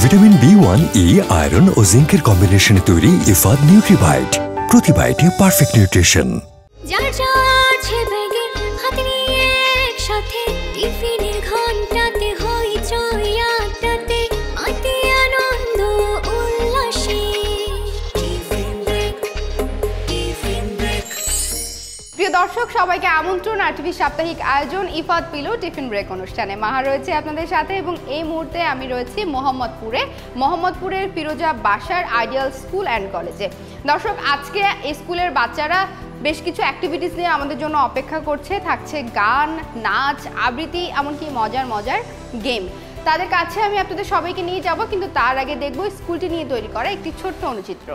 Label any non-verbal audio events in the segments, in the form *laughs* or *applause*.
Vitamin B one E iron ও জিঙ্কের কম্বিনেশনে তৈরি ইফাদ নিউট্রিবাইট প্রতি বাইটে পারফেক্ট নিউট্রিশন সবাইকে আমন্ত্রণ আর টিভি সাপ্তাহিক আয়োজন, ইফাত পিলো, টিফিন ব্রেক অনুষ্ঠানে। মাহা রয়েছে আপনাদের সাথে এবং এই মুহূর্তে আমি রয়েছি মোহাম্মদপুরে। মোহাম্মদপুরের ফিরোজা বাসার আইডিয়াল স্কুল অ্যান্ড কলেজে। দর্শক, আজকে স্কুলের বাচ্চারা বেশ কিছু অ্যাক্টিভিটিস নিয়ে আমাদের জন্য অপেক্ষা করছে। থাকছে গান, নাচ, আবৃত্তি, এমনকি মজার মজার গেম তাদের কাছে আমি আপনাদের সবাইকে নিয়ে যাব, কিন্তু তার আগে দেখব স্কুলটি নিয়ে তৈরি করা একটি ছোট্ট অনুচিত্র।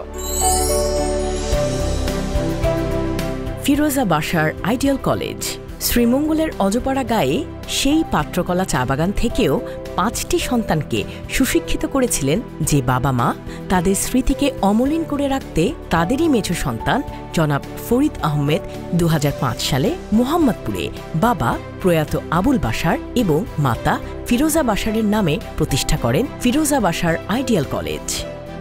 ফিরোজা বাসার আইডিয়াল কলেজ। শ্রীমঙ্গলের অজপাড়া গায়ে সেই পাত্রকলা চা বাগান থেকেও পাঁচটি সন্তানকে সুশিক্ষিত করেছিলেন যে বাবা মা তাদের স্মৃতিকে অমলিন করে রাখতে তাদেরই মেছো সন্তান জনাব ফরিদ আহমেদ দু হাজার পাঁচ সালে মোহাম্মদপুরে বাবা প্রয়াত আবুল বাসার এবং মাতা ফিরোজা বাসারের নামে প্রতিষ্ঠা করেন ফিরোজা বাসার আইডিয়াল কলেজ।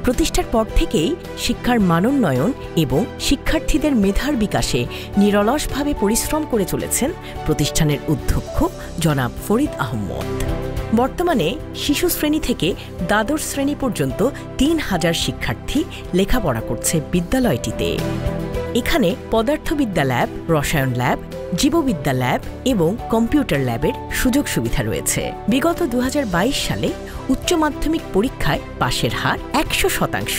প্রতিষ্ঠার পর থেকেই শিক্ষার মানোন্নয়ন এবং শিক্ষার্থীদের মেধার বিকাশে নিরলসভাবে পরিশ্রম করে চলেছেন প্রতিষ্ঠানের অধ্যক্ষ জনাব ফরিদ আহম্মদ বর্তমানে শিশু শ্রেণি থেকে দ্বাদশ শ্রেণি পর্যন্ত তিন হাজার শিক্ষার্থী লেখাপড়া করছে বিদ্যালয়টিতে। এখানে পদার্থবিদ্যা ল্যাব, রসায়ন ল্যাব, জীববিদ্যা ল্যাব এবং কম্পিউটার ল্যাবের সুযোগ সুবিধা রয়েছে। বিগত দু হাজার বাইশ সালে উচ্চ মাধ্যমিক পরীক্ষায় পাশের হার একশো শতাংশ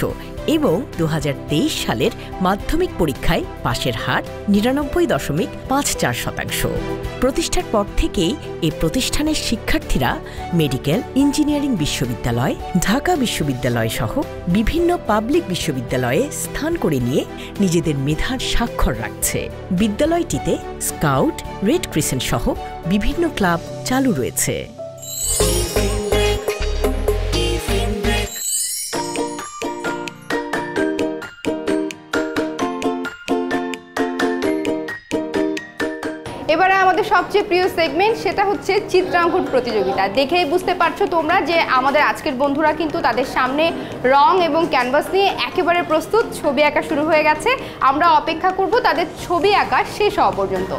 এবং দুহাজার তেইশ সালের মাধ্যমিক পরীক্ষায় পাশের হার নিরানব্বই দশমিক পাঁচ চার শতাংশ। প্রতিষ্ঠার পর থেকেই এ প্রতিষ্ঠানের শিক্ষার্থীরা মেডিকেল ইঞ্জিনিয়ারিং বিশ্ববিদ্যালয়, ঢাকা বিশ্ববিদ্যালয় সহ বিভিন্ন পাবলিক বিশ্ববিদ্যালয়ে স্থান করে নিয়ে নিজেদের মেধার স্বাক্ষর রাখছে। বিদ্যালয়টিতে স্কাউট, রেড ক্রিসেন্ট সহ বিভিন্ন ক্লাব চালু রয়েছে। এবারে আমাদের সবচেয়ে প্রিয় সেগমেন্ট সেটা হচ্ছে চিত্রাঙ্কন প্রতিযোগিতা। দেখেই বুঝতে পারছ তোমরা যে আমাদের আজকের বন্ধুরা কিন্তু তাদের সামনে রং এবং ক্যানভাস নিয়ে একেবারে প্রস্তুত। ছবি আঁকা শুরু হয়ে গেছে। আমরা অপেক্ষা করব তাদের ছবি আঁকা শেষ হওয়া পর্যন্ত।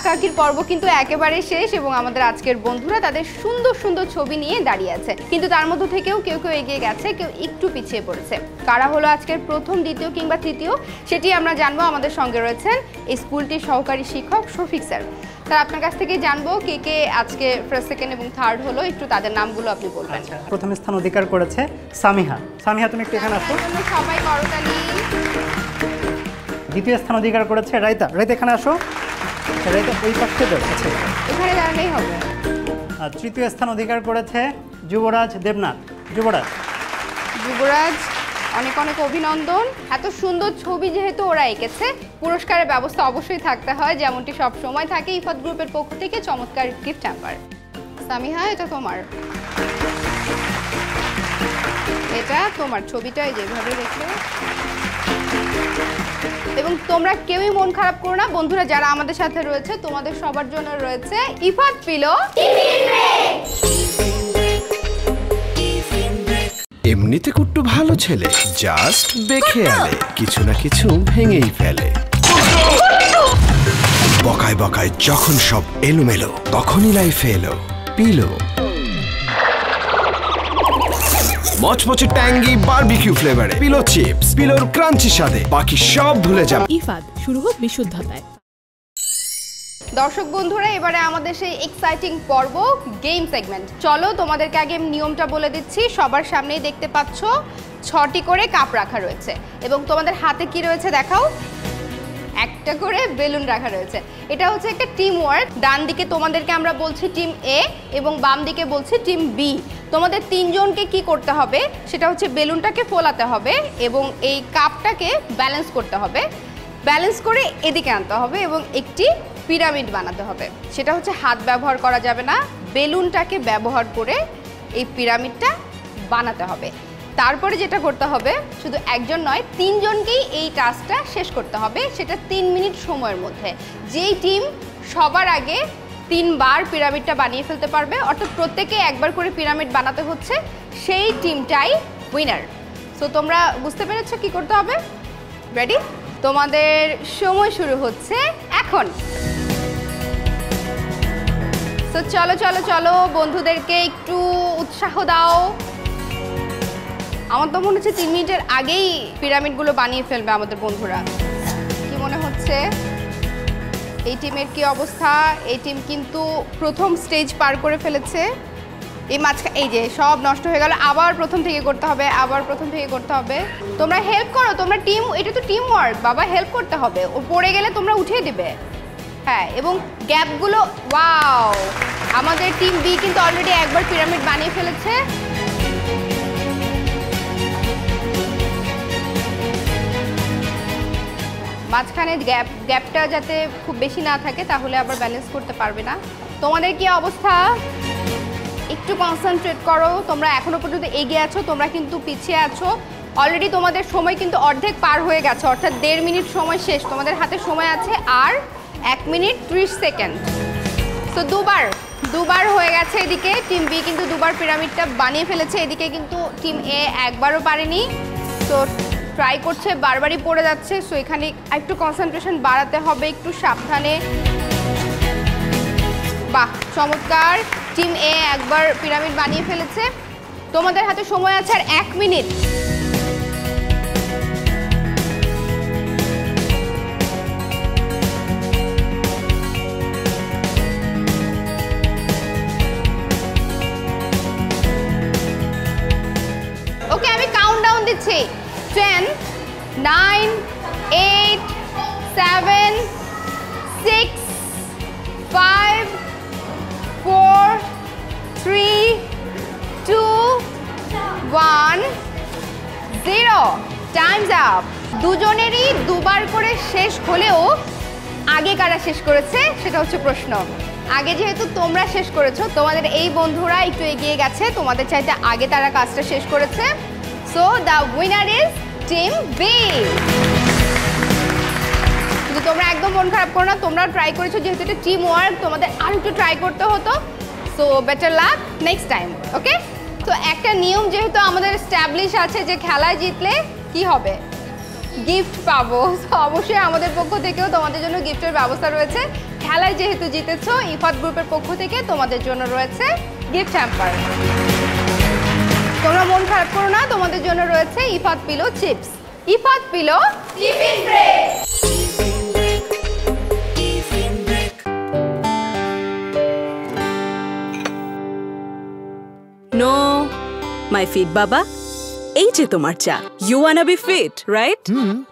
আঁকাআঁকির পর্ব কিন্তু একেবারে শেষ এবং আমাদের আজকের বন্ধুরা তাদের সুন্দর সুন্দর ছবি নিয়ে দাঁড়িয়ে আছে। কিন্তু তার মধ্য থেকেও কেউ কেউ এগিয়ে গেছে কেউ একটু পিছিয়ে পড়েছে। কারা হলো আজকের প্রথম দ্বিতীয় কিংবা তৃতীয় সেটি আমরা জানব। আমাদের সঙ্গে রয়েছেন এই স্কুলটির সহকারী শিক্ষক শফিক স্যার। স্যার আপনার কাছ থেকে জানব কে কে আজকে ফার্স্ট সেকেন্ড এবং থার্ড হলো। একটু তাদের নামগুলো আপনি বলবেন। প্রথম স্থান অধিকার করেছে সামিহা। সামিহা তুমি একটু এখানে আসো। সবাই করতালি। দ্বিতীয় স্থান অধিকার করেছে রাইতা রাইতা এখানে আসো। ওই পাশে দাও এখানে দাঁড়ালেই হবে। আর তৃতীয় স্থান অধিকার করেছে যুবরাজ দেবনাথ। যুবরাজ। যুবরাজ অনেক অনেক অভিনন্দন। এত সুন্দর ছবি যেহেতু ওরা এঁকেছে পুরস্কারের ব্যবস্থা অবশ্যই থাকতে হয় যেমনটি সব সময় থাকে ইফাত গ্রুপের পক্ষ থেকে চমৎকার গিফট হ্যাম্পার সামিহা এটা তোমার। এটা তোমার ছবিটা এই যেভাবে রেখে এবং তোমরা কেউই মন খারাপ করো না। বন্ধুরা যারা আমাদের সাথে রয়েছে তোমাদের সবার জন্য রয়েছে ইফাত পিলো। এমনিতে কুট্টু ভালো ছেলে জাস্ট দেখে বেখেয়ালে কিছু না কিছু ভেঙেই ফেলে। বকায় বকায় যখন সব এলোমেলো তখনই লাইফে এলো পিলো। মচমচে ট্যাঙ্গি বারবিকিউ ফ্লেভারে পিলো চিপস পিলোর ক্রাঞ্চি স্বাদে। বাকি সব ভুলে যাবে। ইফাদ শুরু হোক বিশুদ্ধতায়। দর্শক বন্ধুরা এবারে আমাদের সেই এক্সাইটিং পর্ব গেম সেগমেন্ট চলো তোমাদেরকে আগে নিয়মটা বলে দিচ্ছি। সবার সামনেই দেখতে পাচ্ছ ছটি করে কাপ রাখা রয়েছে। এবং তোমাদের হাতে কি রয়েছে দেখাও? একটা করে বেলুন রাখা রয়েছে। এটা হচ্ছে একটা টিম ওয়ার্ক ডান দিকে তোমাদেরকে আমরা বলছি টিম এ এবং বাম দিকে বলছি টিম বি তোমাদের তিনজনকে কি করতে হবে? সেটা হচ্ছে বেলুনটাকে ফোলাতে হবে এবং এই কাপটাকে ব্যালেন্স করতে হবে। ব্যালেন্স করে এদিকে আনতে হবে এবং একটি পিরামিড বানাতে হবে। সেটা হচ্ছে হাত ব্যবহার করা যাবে না। বেলুনটাকে ব্যবহার করে এই পিরামিডটা বানাতে হবে। তারপরে যেটা করতে হবে, শুধু একজন নয়, তিনজনকেই এই টাস্কটা শেষ করতে হবে, সেটা তিন মিনিট সময়ের মধ্যে। যেই টিম সবার আগে তিনবার পিরামিডটা বানিয়ে ফেলতে পারবে, অর্থাৎ প্রত্যেকে একবার করে পিরামিড বানাতে হচ্ছে, সেই টিমটাই উইনার সো তোমরা বুঝতে পেরেছ কি করতে হবে? রেডি তোমাদের সময় শুরু হচ্ছে এখন। তো চলো চলো চলো, বন্ধুদেরকে একটু উৎসাহ দাও। আমার তো মনে হচ্ছে তিন মিনিটের আগেই পিরামিডগুলো বানিয়ে ফেলবে আমাদের বন্ধুরা। কি মনে হচ্ছে? এই টিমের কি অবস্থা? এই টিম কিন্তু প্রথম স্টেজ পার করে ফেলেছে। এই মাঝখানে এই যে সব নষ্ট হয়ে গেল। আবার প্রথম থেকে করতে হবে, আবার প্রথম থেকে করতে হবে। তোমরা হেল্প করো, তোমরা টিম এটা তো টিম ওয়ার্ক বাবা হেল্প করতে হবে। ও পড়ে গেলে তোমরা উঠিয়ে দিবে। হ্যাঁ এবং গ্যাপগুলো ওয়াও আমাদের টিম বি কিন্তু অলরেডি একবার পিরামিড বানিয়ে ফেলেছে। মাঝখানে গ্যাপ, গ্যাপটা যাতে খুব বেশি না থাকে, তাহলে আবার ব্যালেন্স করতে পারবে না। তোমাদের কি অবস্থা? একটু কনসেন্ট্রেট করো। তোমরা এখনও পর্যন্ত এগিয়ে আছো, তোমরা কিন্তু পিছিয়ে আছো। অলরেডি তোমাদের সময় কিন্তু অর্ধেক পার হয়ে গেছে, অর্থাৎ দেড় মিনিট সময় শেষ। তোমাদের হাতে সময় আছে আর এক মিনিট ত্রিশ সেকেন্ড। তো দুবার দুবার হয়ে গেছে এদিকে। টিম বি কিন্তু দুবার পিরামিডটা বানিয়ে ফেলেছে। এদিকে কিন্তু টিম এ একবারও পারেনি। তো ট্রাই করছে, বারবারই পড়ে যাচ্ছে সো এখানে একটু কনসেন্ট্রেশন বাড়াতে হবে, একটু সাবধানে। বাহ, চমৎকার। টিম এ একবার পিরামিড বানিয়ে ফেলেছে। তোমাদের হাতে সময় আছে আর এক মিনিট করেছে সেটা হচ্ছে প্রশ্ন। আগে যেহেতু তোমরা শেষ করেছ, তোমাদের এই বন্ধুরা একটু এগিয়ে গেছে, তোমাদের চাইতে আগে তারা কাজটা শেষ করেছে। So the winner is team B কিন্তু তোমরা একদম মন খারাপ করো না তোমরা ট্রাই করেছ, যেহেতু এটা টিম ওয়ার্ক তোমাদের আর একটু ট্রাই করতে হতো। So better luck next time okay তো একটা নিয়ম যেহেতু আমাদের স্ট্যাবলিশ আছে যে খেলায় জিতলে কি হবে? গিফট পাবো। অবশ্যই আমাদের পক্ষ থেকেও তোমাদের জন্য গিফটের ব্যবস্থা রয়েছে। খেলায় যেহেতু জিতেছো, ইফাত গ্রুপের পক্ষ থেকে তোমাদের জন্য রয়েছে গিফট হ্যাম্পার তোমরা মন খারাপ করো না, তোমাদের জন্য রয়েছে Ifad pillow chips Ifad pillow no my fit বাবা এই যে তোমার চা you wanna be fit right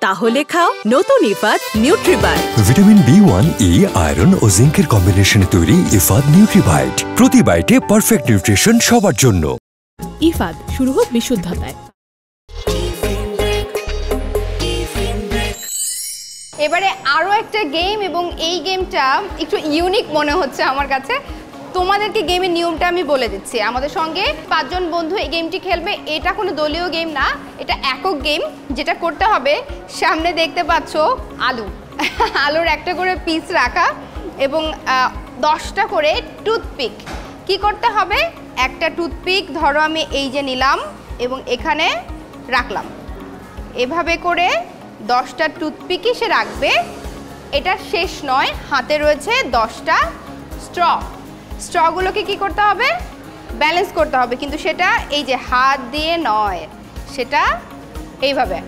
তাহলে খাও নতুন Ifad নিউট্রিবাই vitamin B one E iron ও জিঙ্কের কম্বিনেশনে তৈরি ইফাদ নিউট্রিবাইট প্রতি বাইটে পারফেক্ট নিউট্রিশন সবার জন্য। ইফাদ শুরু হোক বিশুদ্ধতায়। এবারে আরও একটা গেম এবং এই গেমটা একটু ইউনিক মনে হচ্ছে আমার কাছে। তোমাদেরকে গেমের নিয়মটা আমি বলে দিচ্ছি। আমাদের সঙ্গে পাঁচজন বন্ধু এই গেমটি খেলবে। এটা কোনো দলীয় গেম না, এটা একক গেম যেটা করতে হবে। সামনে দেখতে পাচ্ছ আলু। *laughs* আলুর একটা করে পিস রাখা এবং দশটা করে টুথপিক কি করতে হবে? একটা টুথপিক ধরো আমি এই যে নিলাম এবং এখানে রাখলাম। এভাবে করে দশটা টুথপিকই সে রাখবে। এটা শেষ নয়, হাতে রয়েছে দশটা স্ট্র স্ট্রগুলোকে কি করতে হবে? ব্যালেন্স করতে হবে। কিন্তু সেটা এই যে হাত দিয়ে নয়, সেটা এইভাবে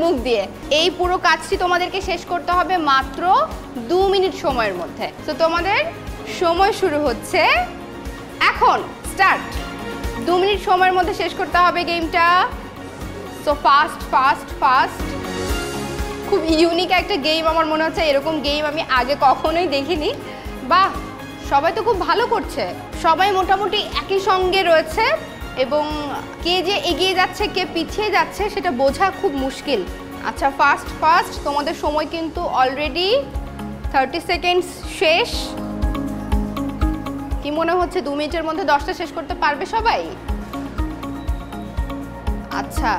মুখ দিয়ে। এই পুরো কাজটি তোমাদেরকে শেষ করতে হবে মাত্র দু মিনিট সময়ের মধ্যে। তো তোমাদের সময় শুরু হচ্ছে এখন। স্টার্ট দু মিনিট সময়ের মধ্যে শেষ করতে হবে গেমটা। সো ফাস্ট ফাস্ট ফাস্ট খুব ইউনিক একটা গেম আমার মনে হচ্ছে। এরকম গেম আমি আগে কখনোই দেখিনি। বাহ! সবাই তো খুব ভালো করছে। সবাই মোটামুটি একই সঙ্গে রয়েছে এবং কে যে এগিয়ে যাচ্ছে, কে পিছিয়ে যাচ্ছে, সেটা বোঝা খুব মুশকিল। আচ্ছা ফার্স্ট ফার্স্ট তোমাদের সময় কিন্তু অলরেডি থার্টি সেকেন্ডস শেষ। কি মনে হচ্ছে, দু মিনিটের মধ্যে দশটা শেষ করতে পারবে সবাই? আচ্ছা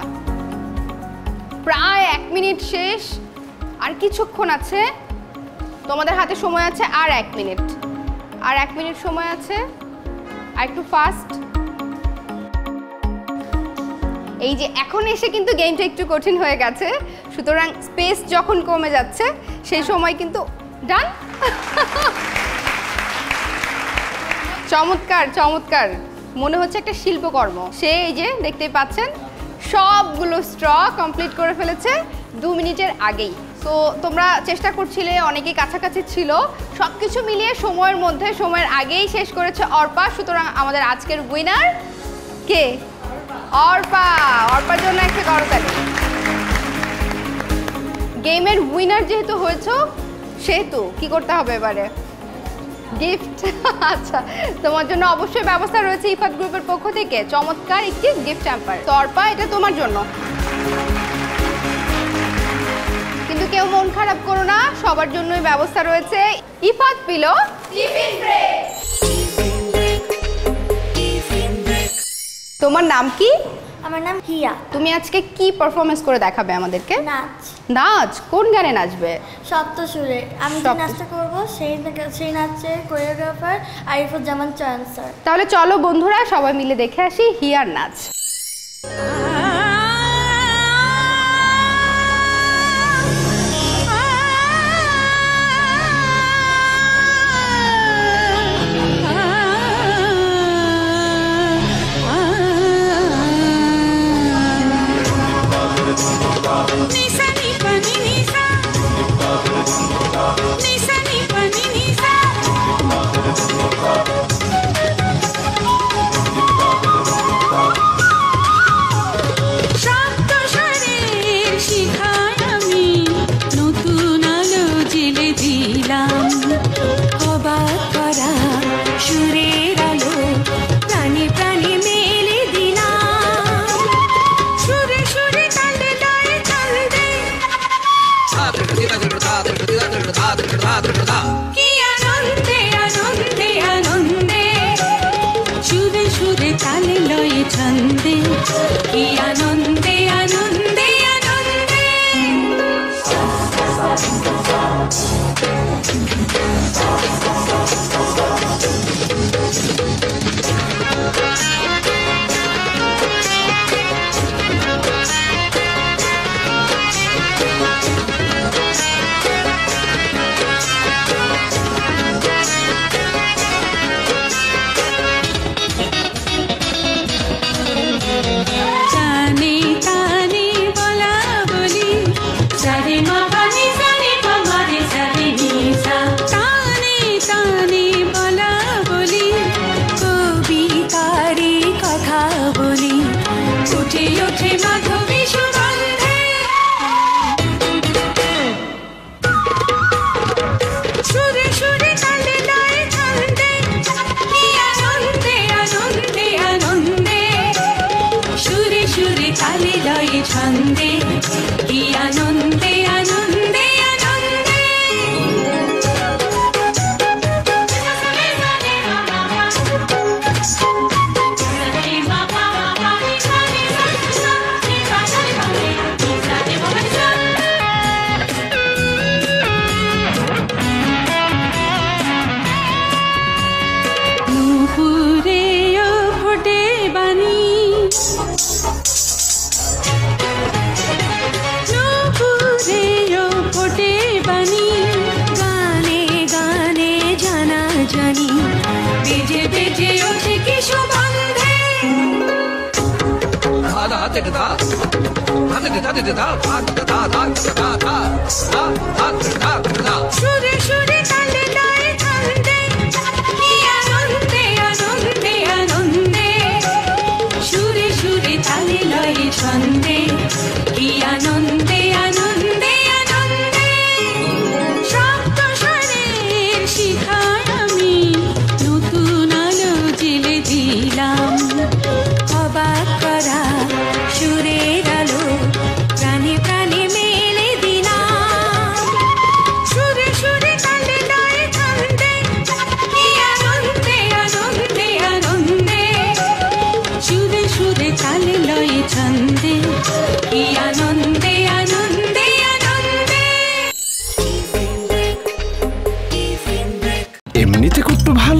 প্রায় এক মিনিট শেষ। আর কিছুক্ষণ আছে। তোমাদের হাতে সময় আছে আর এক মিনিট। আর এক মিনিট সময় আছে। আর একটু ফাস্ট এই যে এখন এসে কিন্তু গেমটা একটু কঠিন হয়ে গেছে। সুতরাং স্পেস যখন কমে যাচ্ছে সেই সময় কিন্তু ডান চমৎকার চমৎকার। মনে হচ্ছে একটা শিল্পকর্ম। সে এই যে দেখতেই পাচ্ছেন, সবগুলো স্ট্র কমপ্লিট করে ফেলেছে। দু মিনিটের আগেই। তো তোমরা চেষ্টা করছিলে অনেকেই কাছাকাছি ছিল। সব কিছু মিলিয়ে সময়ের মধ্যে, সময়ের আগেই শেষ করেছে অর্পা। সুতরাং আমাদের আজকের উইনার কে? অর্পা। অর্পার জন্য একটা করতালি গেমের উইনার যেহেতু হয়েছ, সেহেতু কি করতে হবে এবারে? গিফট *laughs* আচ্ছা তোমার জন্য অবশ্যই ব্যবস্থা রয়েছে ইফাত গ্রুপের পক্ষ থেকে। চমৎকার একটি গিফট হ্যাম্পার তো অর্পা, এটা তোমার জন্য। কেউ মন খারাপ করো না সবার জন্যই ব্যবস্থা রয়েছে। ইফাত পিলো। Tiffin break. তোমার নাম কি? আমার নাম হিয়া। তুমি আজকে কি পারফরমেন্স করে দেখাবে আমাদেরকে? নাচ। নাচ? কোন গানে নাচবে? সপ্ত সুরে আমি যে নাচটা করব সেই সেই নাচে কোরিওগ্রাফার আরিফুজ্জামান চয়ন স্যার। তাহলে চলো বন্ধুরা সবাই মিলে দেখে আসি হিয়ার নাচ।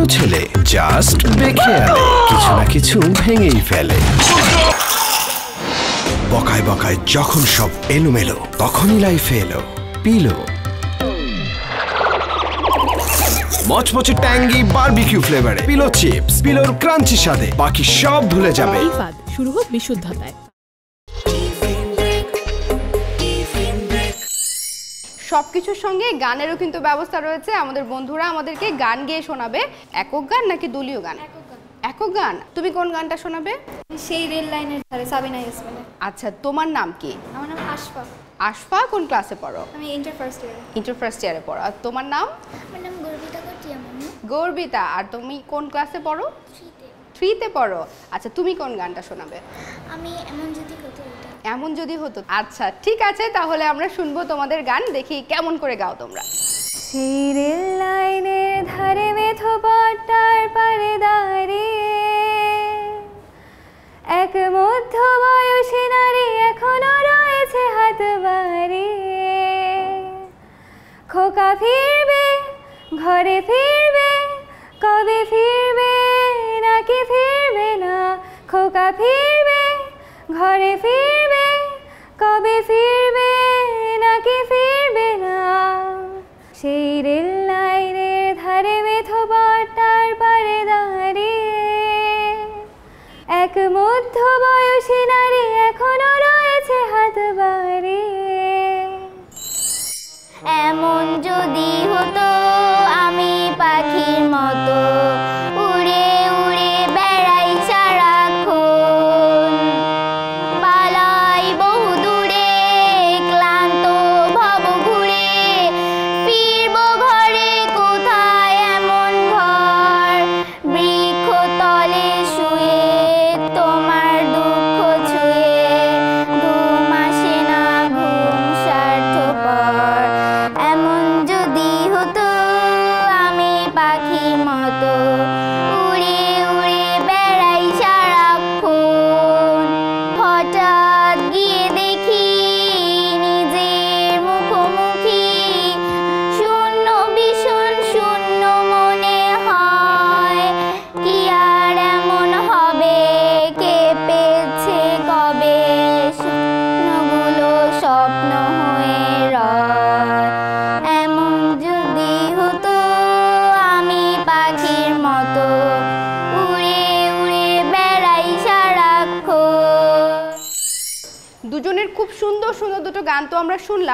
খেয়ালে কিছু না কিছু ভেঙেই ফেলে। বকায় বকায় যখন সব এলোমেলো, তখনই লাইফে এলো, পিলো। মচমচে ট্যাঙ্গি বারবিকিউ ফ্লেভারে পিলো চিপস পিলোর ক্রাঞ্চি স্বাদে, বাকি সব ভুলে যাবে। শুরু হোক বিশুদ্ধতায়। সব কিছুর সঙ্গে গানেরও কিন্তু ব্যবস্থা রয়েছে। আমাদের বন্ধুরা আমাদেরকে গান গেয়ে শোনাবে। একক গান নাকি দলীয় গান? একক গান। তুমি কোন গানটা শোনাবে? সেই রেল লাইনের ধারে সাবিনা ইসমানের আচ্ছা তোমার নাম কি? আমার নাম আশফা। আশফা কোন ক্লাসে পড়ো? আমি ইন্টার ফার্স্ট ইয়ারে। ইন্টার ফার্স্ট ইয়ারে পড়ো। আর তোমার নাম? আমার নাম গর্বিতা কটিয়ামানি গর্বিতা। আর তুমি কোন ক্লাসে পড়ো? থ্রিতে। পড়ো। আচ্ছা তুমি কোন গানটা শোনাবে? আমি এমন যদি এমন যদি হতো। আচ্ছা ঠিক আছে, তাহলে আমরা শুনব তোমাদের গান, দেখি কেমন করে গাও তোমরা। সেই রেল লাইনের ধারে মেথোপট্টার পারে দাঁড়িয়ে, এক মধ্য বয়সী নারী এখনও রয়েছে হাত বাড়িয়ে। খোকা ফিরবে, ঘরে ফিরবে, কবে ফিরবে, নাকি ফিরবে না, খোকা ফিরবে। ঘরে ফিরবে কবে ফিরবে নাকি ফিরবে না? সেই রেল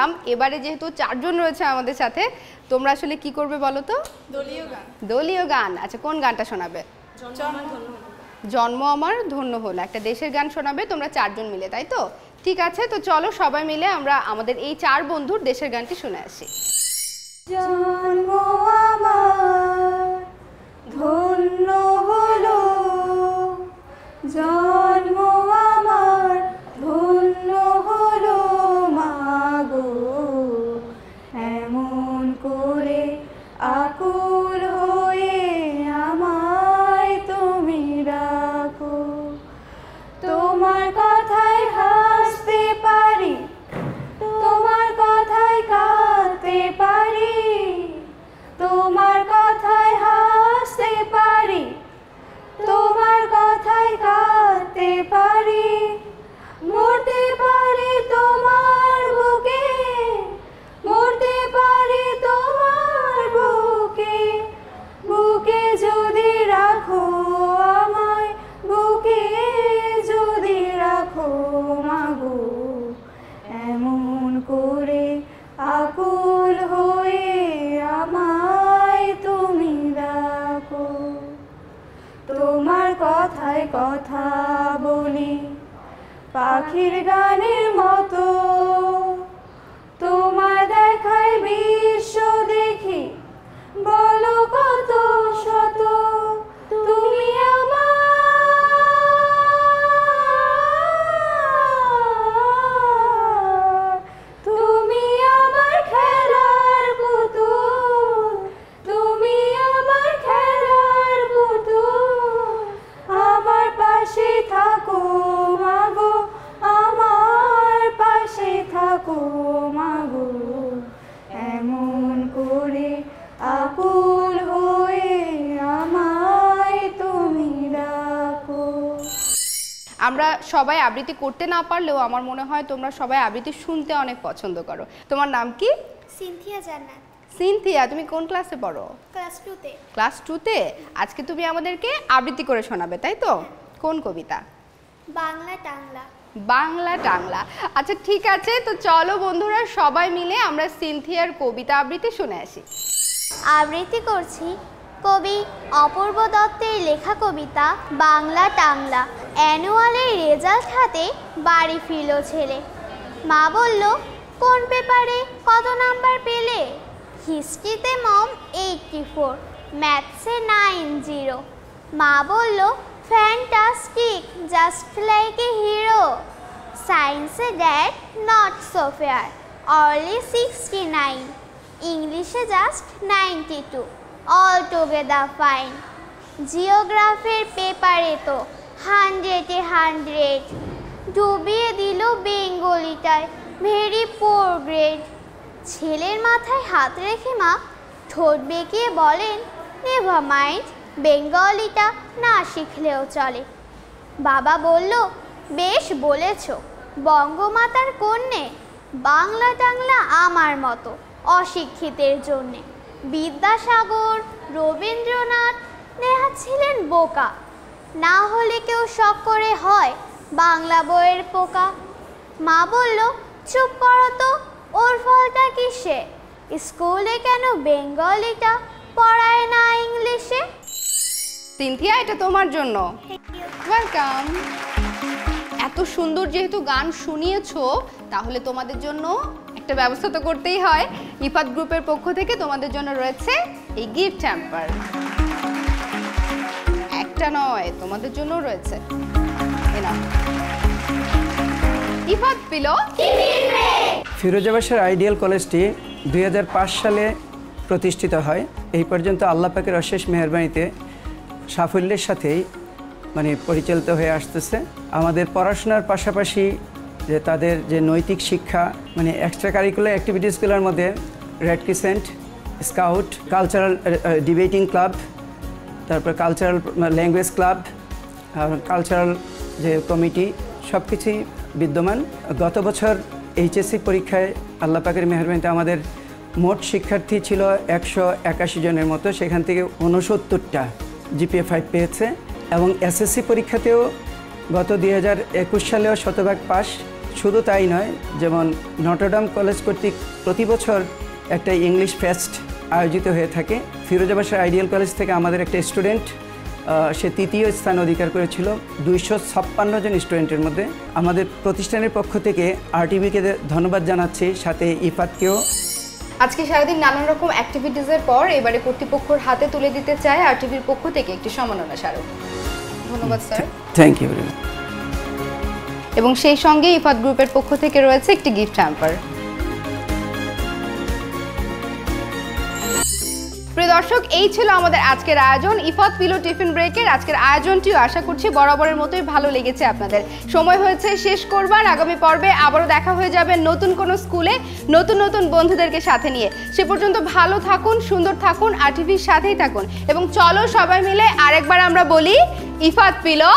শুনলাম এবারে যেহেতু চারজন রয়েছে আমাদের সাথে তোমরা আসলে কি করবে বলো তো? দলীয় গান। দলীয় গান। আচ্ছা কোন গানটা শোনাবে? জন্ম আমার ধন্য হলো। একটা দেশের গান শোনাবে তোমরা চারজন মিলে তাই তো? ঠিক আছে তো চলো সবাই মিলে আমরা আমাদের এই চার বন্ধুর দেশের গানটি শুনে আসি। জন্ম আমার পাখির গানের মতো সবাই আবৃত্তি করতে না পারলেও আমার মনে হয় তোমরা সবাই আবৃত্তি শুনতে অনেক পছন্দ করো। তোমার নাম কি? সিনথিয়া জান্নাত। সিনথিয়া তুমি কোন ক্লাসে পড়ো? ক্লাস টুতে। ক্লাস টুতে? আজকে তুমি আমাদেরকে আবৃত্তি করে শোনাবে তাই তো? কোন কবিতা? বাংলা টাংলা। বাংলা টাংলা। আচ্ছা ঠিক আছে তো চলো বন্ধুরা সবাই মিলে আমরা সিনথিয়ার কবিতা আবৃত্তি শুনে আসি। আবৃত্তি করছি কবি অপূর্ব দত্তের লেখা কবিতা বাংলা টাংলা। অ্যানুয়ালের রেজাল্ট হাতে বাড়ি ফিরল ছেলে। মা বলল, কোন পেপারে কত নাম্বার পেলে? হিস্ট্রিতে মম এইটটি ফোর, ম্যাথসে নাইন জিরো। মা বলল, fantastic, just like a hero. সায়েন্সে dad, not so fair only sixty nine, ইংলিশে just ninety two, all together fine. জিওগ্রাফির পেপারে তো হান্ড্রেডে হান্ড্রেড। ডুবিয়ে দিল বেঙ্গলিটায়, ভেরি পোর গ্রেড। ছেলের মাথায় হাত রেখে মা ঠোঁট বেঁকিয়ে বলেন নেভার মাইন্ড বেঙ্গলিটা না শিখলেও চলে। বাবা বলল, বেশ বলেছ, বঙ্গমাতার কন্যে বাংলা টাংলা আমার মতো, অশিক্ষিতের জন্যে। বিদ্যাসাগর, রবীন্দ্রনাথ নেহা ছিলেন বোকা। না হলে কেউ শখ করে হয় বাংলা বইয়ের পোকা। মা বলল চুপ করো তো ওর ফলটা কিসে? স্কুলে কেন বেঙ্গলিটা পড়ায় না ইংলিশে? সিনথিয়া এটা তোমার জন্য। ওয়েলকাম এত সুন্দর যেহেতু গান শুনিয়েছো তাহলে তোমাদের জন্য একটা ব্যবস্থা তো করতেই হয়। ইফাত গ্রুপের পক্ষ থেকে তোমাদের জন্য রয়েছে এই গিফট হ্যাম্পার। একটা নয়, তোমাদের জন্য রয়েছে। ফিরোজাবাসের আইডিয়াল কলেজটি দুই হাজার পাঁচ সালে প্রতিষ্ঠিত হয়। এই পর্যন্ত আল্লাহ পাকের অশেষ মেহরবানিতে সাফল্যের সাথেই মানে পরিচালিত হয়ে আসতেছে। আমাদের পড়াশোনার পাশাপাশি যে তাদের যে নৈতিক শিক্ষা মানে এক্সট্রা কারিকুলার অ্যাক্টিভিটিসগুলোর মধ্যে red crescent scout cultural debating club তারপর কালচারাল ল্যাঙ্গুয়েজ ক্লাব কালচারাল যে কমিটি সব কিছুই বিদ্যমান। গত বছর এইচএসসি পরীক্ষায় আল্লাহ পাকের মেহরবানিতে আমাদের মোট শিক্ষার্থী ছিল একশো একাশি জনের মতো। সেখান থেকে উনসত্তরটা জিপিএ ফাইভ পেয়েছে এবং এসএসসি পরীক্ষাতেও গত দুই হাজার একুশ সালেও শতভাগ পাস শুধু তাই নয়, যেমন নটরডাম কলেজ কর্তৃক প্রতি বছর একটা ইংলিশ ফেস্ট আয়োজিত হয়ে থাকে। ফিরোজাবাসের আইডিয়াল কলেজ থেকে আমাদের একটা স্টুডেন্ট সে তৃতীয় স্থান অধিকার করেছিল। দুইশো ছাপ্পান্ন জন স্টুডেন্টের মধ্যে। আমাদের প্রতিষ্ঠানের পক্ষ থেকে আরটিভিকে ধন্যবাদ জানাচ্ছি। সাথে ইফাতকেও। আজকে সারাদিন নানান রকম অ্যাক্টিভিটিসের পর এবারে কর্তৃপক্ষের হাতে তুলে দিতে চায় আর টিভির পক্ষ থেকে একটি সম্মাননা স্মারক। ধন্যবাদ sir. Thank you very much এবং সেই সঙ্গে ইফাত গ্রুপের পক্ষ থেকে রয়েছে একটি গিফট হ্যাম্পার দর্শক, এই ছিল আমাদের আজকের আয়োজন। ইফাত পিলো টিফিন ব্রেকের আজকের আয়োজনটিও আশা করছি বরাবরের মতোই ভালো লেগেছে আপনাদের। সময় হয়েছে শেষ করবার, আগামী পর্বে আবারও দেখা হয়ে যাবে নতুন কোনো স্কুলে, নতুন নতুন বন্ধুদেরকে সাথে নিয়ে। সে পর্যন্ত ভালো থাকুন, সুন্দর থাকুন, আর টিভির সাথেই থাকুন। এবং চলো সবাই মিলে আরেকবার আমরা বলি, ইফাত পিলো